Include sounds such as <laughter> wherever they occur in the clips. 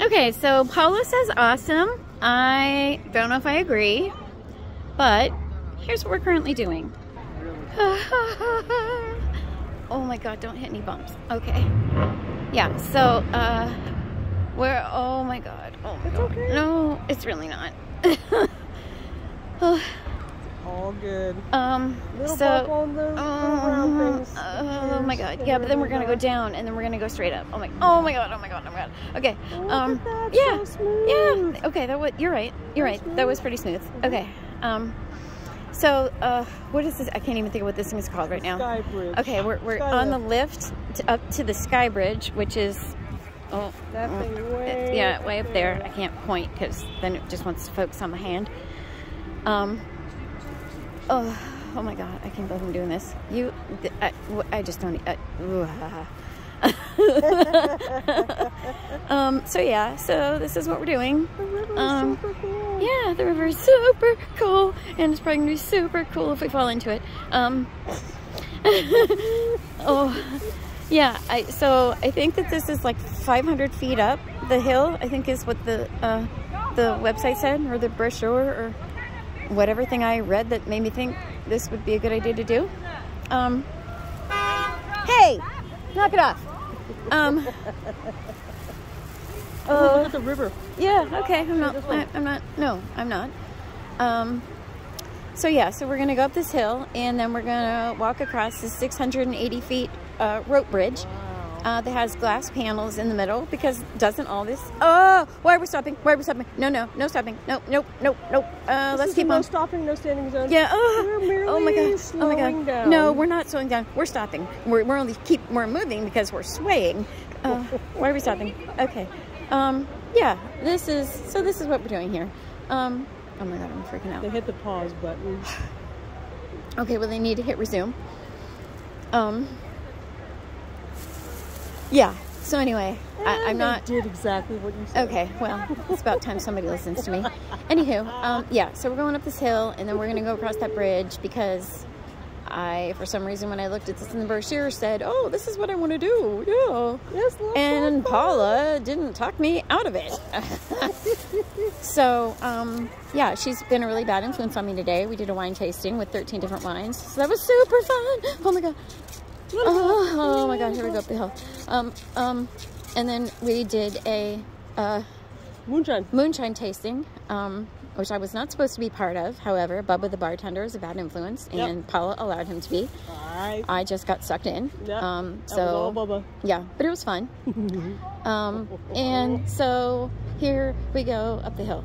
Okay, so Paula says awesome. I don't know if I agree, but here's what we're currently doing. <laughs> oh my god, don't hit any bumps. Okay. Yeah, so uh we're oh my god. Oh my It's god. okay. No, it's really not. <laughs> All good. um Little so the, um, oh my god. Yeah, but then we're gonna go down and then we're gonna go straight up. Oh my oh my god, oh my god, oh my god. Okay. Look Um at that, yeah. so smooth. Yeah. Okay, that was you're right. You're That's right. That was pretty smooth. Mhm. Okay. Um so uh what is this? I can't even think of what this thing is called right now. Sky bridge. Okay, we're, we're Sky on the lift. to, up to the Sky Bridge, which is oh That oh, thing way yeah, way up there. there. I can't point because then it just wants to focus on my hand. Um. Oh, oh my God! I can't believe I'm doing this. You, I, I, just don't. I, <laughs> um. So yeah. So this is what we're doing. The river is Um, super cool. Yeah, the river is super cool, and it's probably gonna be super cool if we fall into it. Um, <laughs> oh, yeah. I so I think that this is like 500 feet up the hill. I think is what the uh, the website said, or the brochure, or whatever thing I read that made me think this would be a good idea to do. Um, hey, knock it off. Um. Oh, uh, look at the river. yeah, okay. I'm not. I, I'm not, no, I'm not. Um, so yeah, so we're gonna go up this hill and then we're gonna walk across this 680 feet uh, rope bridge uh, that has glass panels in the middle because doesn't all this, oh, why are we stopping? Why are we stopping? No, no, no stopping. No, nope, nope, nope. Uh, This let's keep no on. stopping, no standing zone. Yeah. Oh, We're oh my god. Oh my god. down. No, we're not slowing down. We're stopping. We're, we're only keep we're moving because we're swaying. Uh, <laughs> why are we stopping? Okay. Um. Yeah. This is so. This is what we're doing here. Um. Oh my god. I'm freaking out. They hit the pause button. <sighs> Okay. Well, they need to hit resume. Um. Yeah. So anyway, I, I'm not. They did exactly what you said. Okay, well, it's about time somebody listens to me. Anywho, um, yeah, so we're going up this hill and then we're going to go across that bridge because I, for some reason, when I looked at this in the brochure, said, oh, this is what I want to do. Yeah. Yes, And. Paula didn't talk me out of it. <laughs> so, um, yeah, she's been a really bad influence on me today. We did a wine tasting with 13 different wines. So that was super fun. Oh my God. Oh, oh my God, here we go up the hill. Um, um, and then we did a, uh, Moonshine. moonshine tasting, um, which I was not supposed to be part of. However, Bubba the bartender is a bad influence, Yep. and Paula allowed him to be. Alright. I just got sucked in. Yep. Um, That was all so yeah, but it was fun. <laughs> Um, and so here we go up the hill.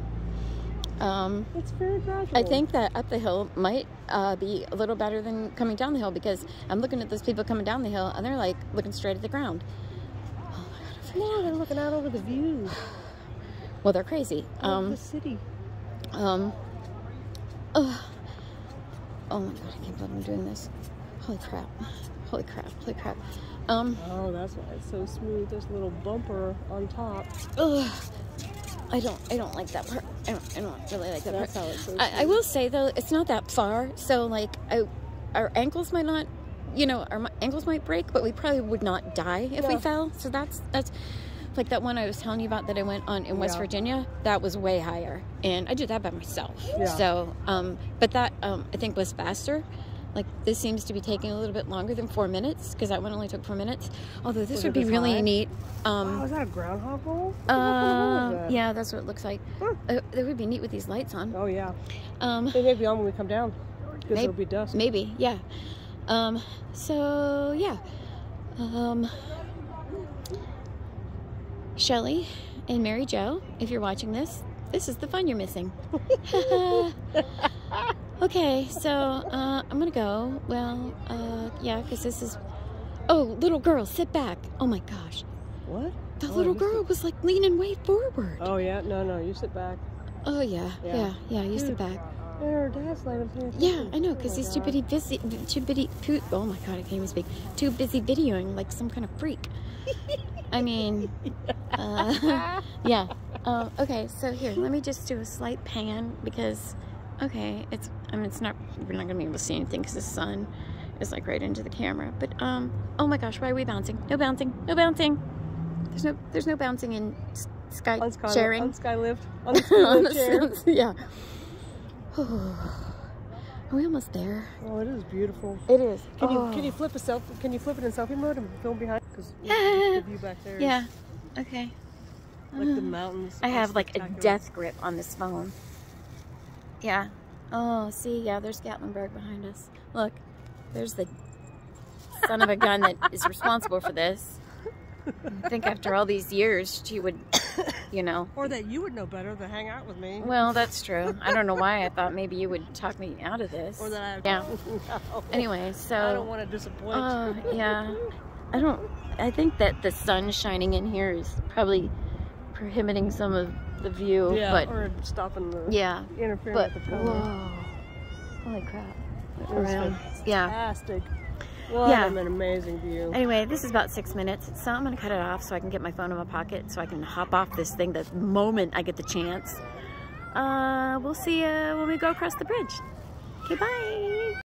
Um, It's very gradual. I think that up the hill might uh, be a little better than coming down the hill because I'm looking at those people coming down the hill and they're like looking straight at the ground. Oh my god, No, they're looking out over the view <sighs> Well, they're crazy. Um, the city. Um. ugh. Oh my god, I can't believe I'm doing this. Holy crap. Holy crap. Holy crap. Um. Oh, that's why it's so smooth. There's a little bumper on top. Ugh. I don't. I don't like that part. I don't. I don't really like that That's part. how I, I will say though, it's not that far. So like, I, our ankles might not. You know, our ankles might break, but we probably would not die if we fell. So that's that's. Like that one I was telling you about that I went on in West Yeah. Virginia, that was way higher, and I did that by myself. Yeah. So, um, but that um, I think was faster. Like this seems to be taking a little bit longer than four minutes because that one only took four minutes. Although this Was would be really high? neat. Um, Oh, is that a groundhog roll? What the hell uh, that? yeah, that's what it looks like. Huh. Uh, that would be neat with these lights on. Oh, yeah. Um, They may be on when we come down. Because it'll be dusk. maybe, yeah. Um, so yeah. Um, Shelly and Mary Jo, if you're watching this, this is the fun you're missing. <laughs> <laughs> okay, so uh, I'm gonna go. Well, uh, yeah, because this is. Oh, little girl, sit back. Oh my gosh, What? the Oh, little girl was like leaning way forward. Oh, yeah. No, no. You sit back. Oh yeah, Yeah. yeah, yeah. You sit back. There, Dad's here. Yeah, I know, because Oh, he's too busy, busy, too busy, oh my god, I can't even speak. Too busy videoing like some kind of freak. I mean, <laughs> uh, <laughs> yeah. Uh, okay, so here, let me just do a slight pan because, okay, it's, I mean, it's not, we're not gonna be able to see anything because the sun is like right into the camera. But, um, oh my gosh, why are we bouncing? No bouncing, no bouncing. There's no, there's no bouncing in sky, On Sky, sharing. on Skylift. <laughs> On the On Skylift chair. yeah. <sighs> Are we almost there? Oh, it is beautiful. It is. Can oh. you can you flip a self? Can you flip it in selfie mode and film behind? Because Yeah. the <laughs> view back there. is Yeah. Okay. Like the mountains. I have like a death grip on this phone. Yeah. Oh, see, yeah, there's Gatlinburg behind us. Look, there's the son of a gun that is responsible for this. I think after all these years, she would, you know. Or that you would know better than hang out with me. Well, that's true. I don't know why I thought maybe you would talk me out of this. Or that I. Yeah. <laughs> No. Anyway, so. I don't want to disappoint. Oh, yeah. I don't. I think that the sun shining in here is probably prohibiting some of the view. yeah. But or stopping the yeah. interfering But with the film. whoa, holy crap! Around. Yeah. fantastic. What Yeah. an amazing view. Anyway, this is about six minutes, so I'm gonna cut it off so I can get my phone in my pocket so I can hop off this thing the moment I get the chance. Uh, we'll see you when we go across the bridge. Okay, bye.